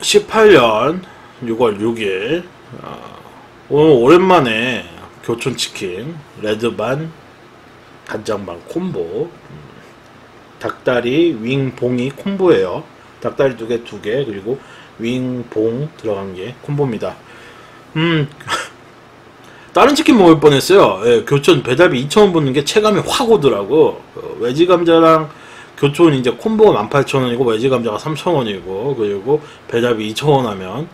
2018년 6월 6일 어, 오늘 오랜만에 교촌치킨 레드반 간장반 콤보. 음, 닭다리 윙봉이 콤보예요. 닭다리 두 개 두 개 그리고 윙봉 들어간 게 콤보입니다. 음 다른 치킨 먹을 뻔했어요. 예, 교촌 배달비 2,000원 붙는 게 체감이 확 오더라고. 어, 외지 감자랑 교촌 이제 콤보가 18,000원이고 웨지 감자가 3,000원이고 그리고 배달비 2,000원 하면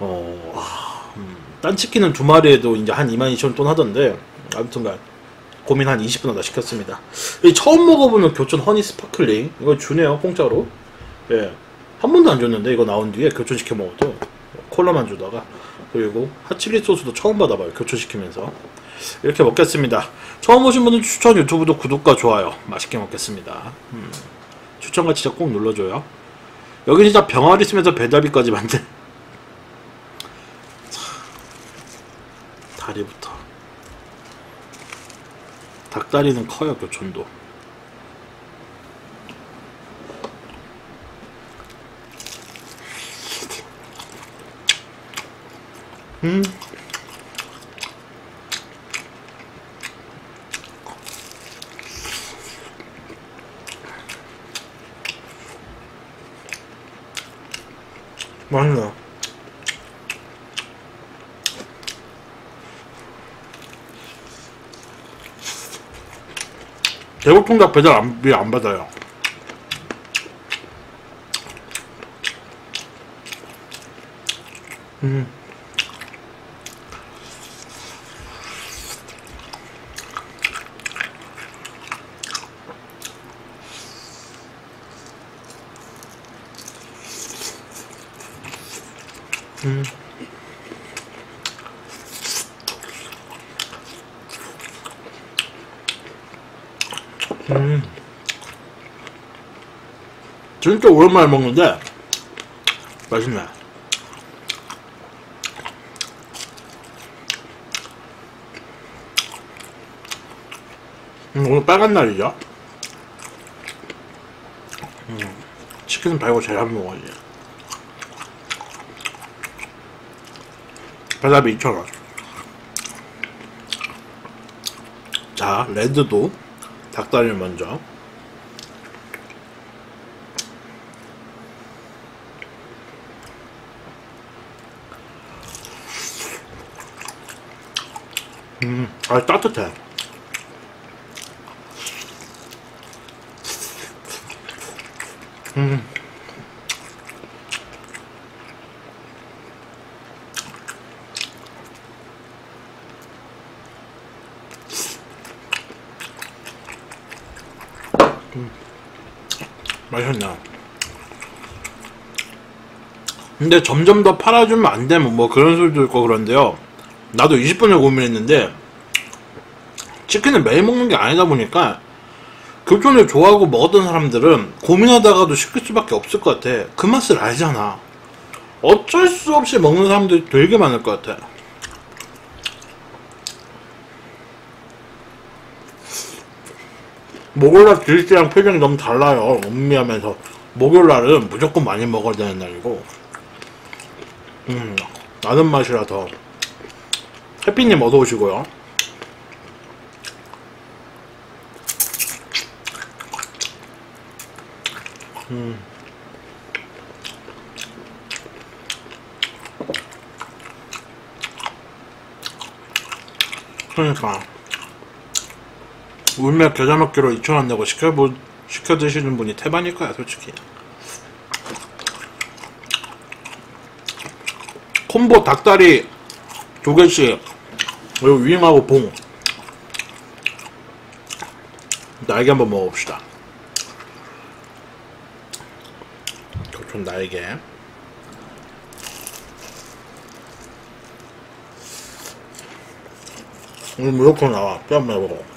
어, 아, 음, 딴 치킨은 두 마리에도 이제 한 22,000원 돈 하던데 아무튼간 고민 한 20분 하다 시켰습니다. 이 처음 먹어보는 교촌 허니 스파클링 이거 주네요 공짜로. 예, 한 번도 안 줬는데 이거 나온 뒤에 교촌 시켜 먹어도 콜라만 주다가 그리고 핫칠리 소스도 처음 받아봐요 교촌 시키면서 이렇게 먹겠습니다. 처음 오신 분은 추천 유튜브도 구독과 좋아요 맛있게 먹겠습니다. 음, 추천과 진짜 꼭 눌러줘요. 여기 진짜 병아리 쓰면서 배달비까지 만든 참, 다리부터 닭다리는 커요 교촌도 음 맛있네 대구통닭 배달 안, 안 받아요. 음. 음. 음. 진짜 오랜만에 먹는데 맛있네. 음, 오늘 빨간 날이죠. 음, 치킨은 말고 제일 한번 먹어야지. 배달비 2,000원. 자, 레드도 닭다리를 먼저 음, 아 따뜻해. 맛있나. 근데 점점 더 팔아주면 안 되면 뭐 그런 소리도 있고 그런데요. 나도 20분을 고민했는데 치킨을 매일 먹는 게 아니다 보니까 교촌을 좋아하고 먹었던 사람들은 고민하다가도 시킬 수밖에 없을 것 같아. 그 맛을 알잖아. 어쩔 수 없이 먹는 사람들이 되게 많을 것 같아. 목요일날 길씨랑 표정이 너무 달라요. 음미하면서. 목요일날은 무조건 많이 먹어야 되는 날이고. 음, 나는 맛이라 더. 해피님 어서 오시고요. 음. 그러니까 울며 겨자 먹기로 2천원 내고 시켜 시켜 드시는 분이 태반일 거야 솔직히. 콤보 닭다리 두 개씩 그리고 윙하고 봉. 날개 한번 먹어봅시다. 교촌 날개. 오늘 무조건 나와. 뼈 한번 먹어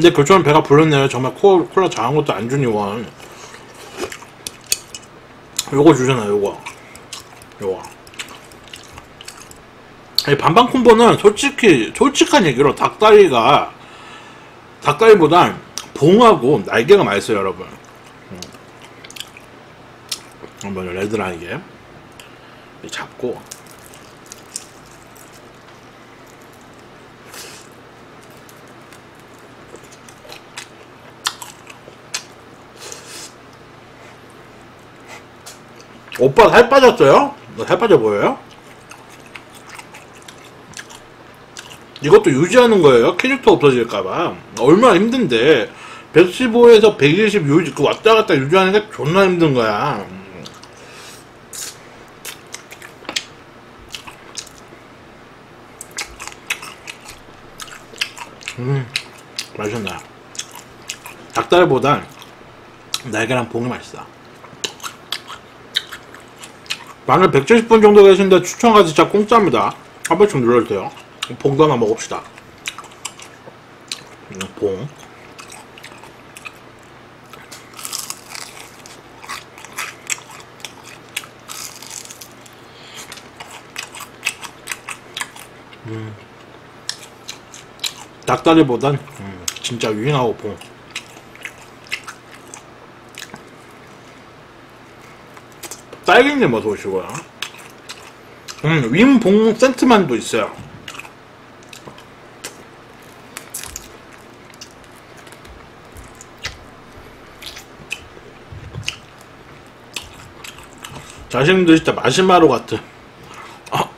근데 교촌은 배가 불렀네요. 정말 코, 콜라 잘한 것도 안 주니 원. 요거 주잖아 요거 요거 이 반반 콤보는 솔직히 솔직한 얘기로 닭다리가 닭다리보단 봉하고 날개가 맛있어요 여러분 음. 한번 레드 날개 잡고 오빠 살 빠졌어요? 너살 빠져 보여요? 이것도 유지하는 거예요. 캐릭터 없어질까봐. 얼마나 힘든데. 115에서 120 유지, 그 왔다 갔다 유지하는 게 존나 힘든 거야. 음, 맛있나. 닭다리보단 날개랑 봉이 맛있어. 만약 170분 정도 계신데 추천가 진짜 공짜입니다. 한 번씩 눌러주세요. 봉도 하나 먹읍시다. 음, 봉. 음. 닭다리보단 음, 진짜 윙하고 봉. 딸기님 어서 오시고요. 음, 윈봉 센트만도 있어요. 자신들 진짜 마시마로 같은. 아.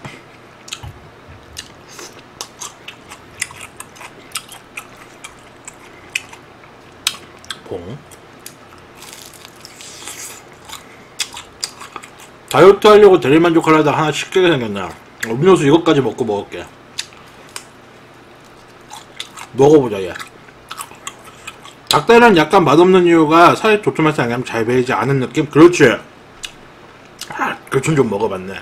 봉. 다이어트 하려고 대리만족하려다 하나 쉽게 생겼나 음료수 이것까지 먹고 먹을게. 먹어보자 얘. 닭다리는 약간 맛없는 이유가 살이 도톰해서 양념 잘 배이지 않은 느낌? 그렇지. 아, 교촌 좀 먹어봤네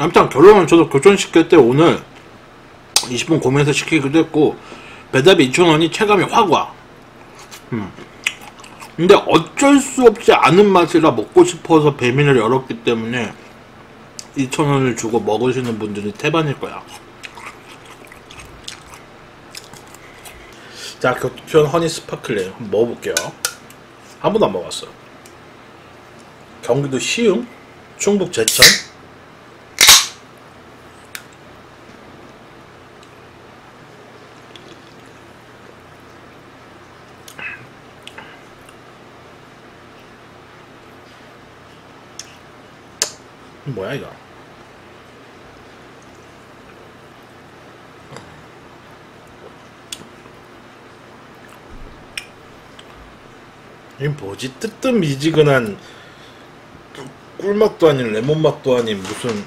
아무튼 결론은 저도 교촌시킬 때 오늘 20분 고민해서 시키기도 했고 배달비 2,000원이 체감이 확 와. 음. 근데 어쩔 수 없이 아는 맛이라 먹고 싶어서 배민을 열었기 때문에 2,000원을 주고 먹으시는 분들이 태반일 거야. 자, 교촌 허니 스파클링 한번 먹어볼게요. 한 번도 안 먹었어. 경기도 시흥, 충북 제천, 뭐야 이거? 이 뭐지 뜨뜻 미지근한 꿀맛도 아닌 레몬맛도 아닌 무슨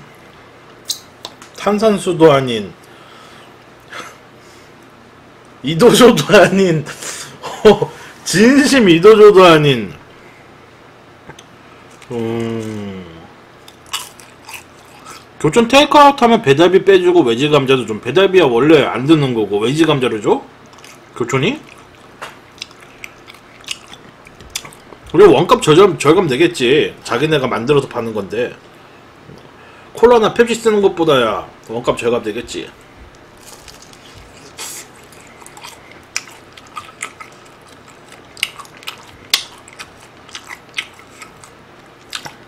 탄산수도 아닌 이도저도 아닌 어, 진심 이도저도 아닌 음 교촌 테이크아웃 하면 배달비 빼주고 외지 감자도 좀 배달비야 원래 안 드는 거고 외지 감자를 줘? 교촌이? 우리 원값 절감, 절감 되겠지 자기네가 만들어서 파는 건데 콜라나 펩시 쓰는 것보다야 원값 절감 되겠지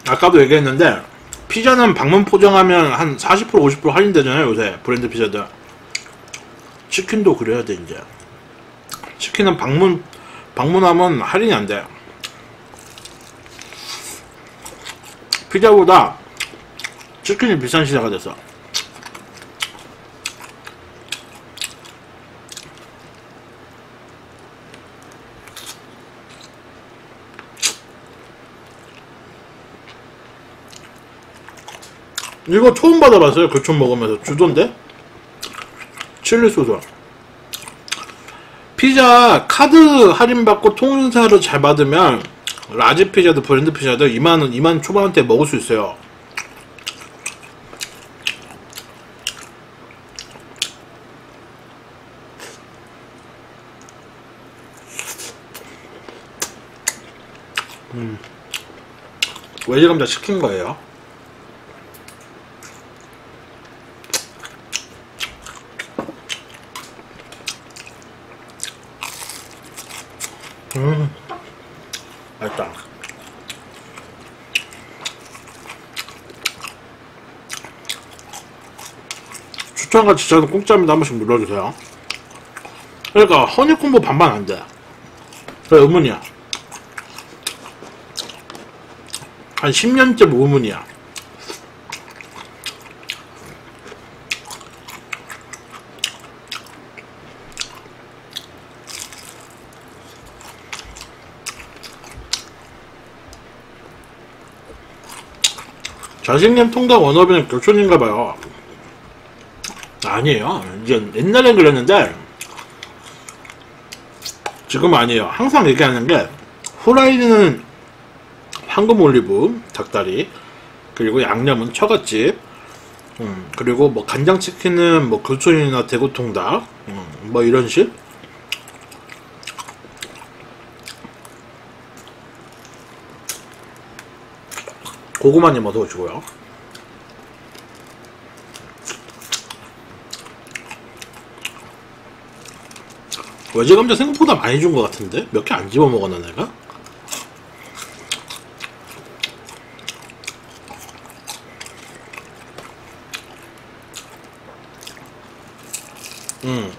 아까도 얘기했는데 피자는 방문 포장하면 한 40% 50% 할인되잖아요 요새. 브랜드 피자들. 치킨도 그래야 돼 이제. 치킨은 방문 방문하면 할인이 안 돼. 피자보다 치킨이 비싼 시대가 됐어 이거 처음 받아봤어요. 교촌 먹으면서 주던데? 칠리 소스. 피자 카드 할인받고 통신사로 잘 받으면 라지 피자도 브랜드 피자도 2만원 2만 초반대 먹을 수 있어요 음. 외지 감자 시킨 거예요 음. 맛있다. 추천과 지천은 공짜입니다. 한 번씩 눌러주세요. 그러니까 허니콤보 반반 안돼. 그래 의문이야. 한 10년째 의문이야 자식님 통닭 원어비는 교촌인가봐요. 아니에요. 이제 옛날엔 그랬는데 지금 아니에요. 항상 얘기하는 게 후라이드는 황금 올리브 닭다리 그리고 양념은 처갓집 음, 그리고 뭐 간장치킨은 뭐 교촌이나 대구통닭 음, 뭐 이런 식 고구마님 어서 오시고요 외제 감자 생각보다 많이 준 것 같은데 몇 개 안 집어 먹었나 내가? 음.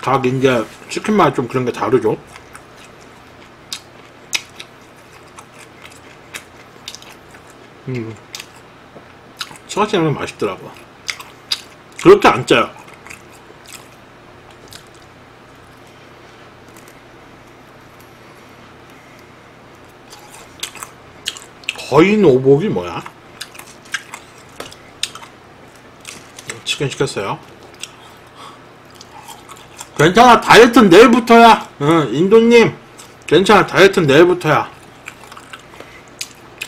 각 이제 치킨 맛 좀 그런 게 다르죠. 음. 처갓집 라면 맛있더라고. 그렇게 안 짜요. 거인 오복이 뭐야? 치킨 시켰어요. 괜찮아 다이어트는 내일부터야. 응, 인도님 괜찮아 다이어트는 내일부터야.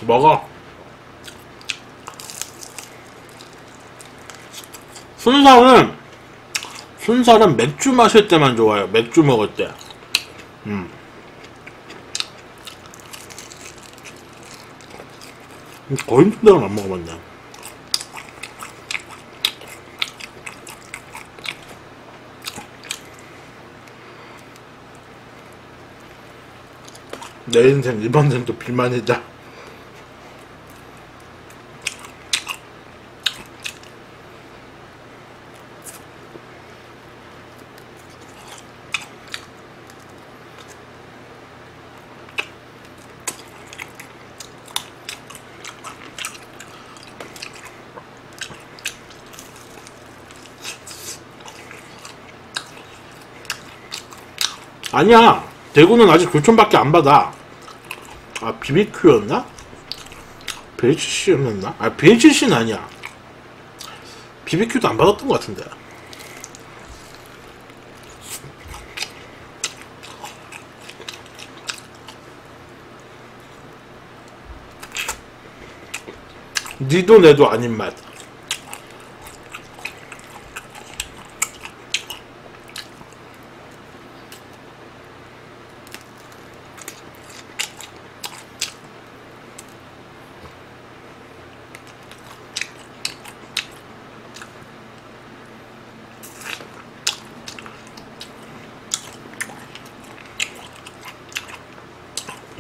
먹어. 순살은 순살은 맥주 마실 때만 좋아요. 맥주 먹을 때. 음. 거인 순살은 안 먹어봤네. 내 인생 이번 생도 빌만이다. 아니야. 대구는 아직 교촌밖에 안 받아. 아, BBQ였나? BHC였나? 아, BHC는 아니야. BBQ도 안 받았던 것 같은데. 니도 내도 아닌 맛.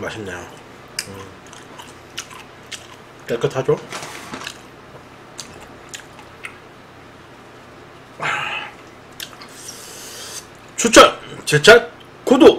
맛있네요. 음. 깨끗하죠? 추천, 제차, 구독,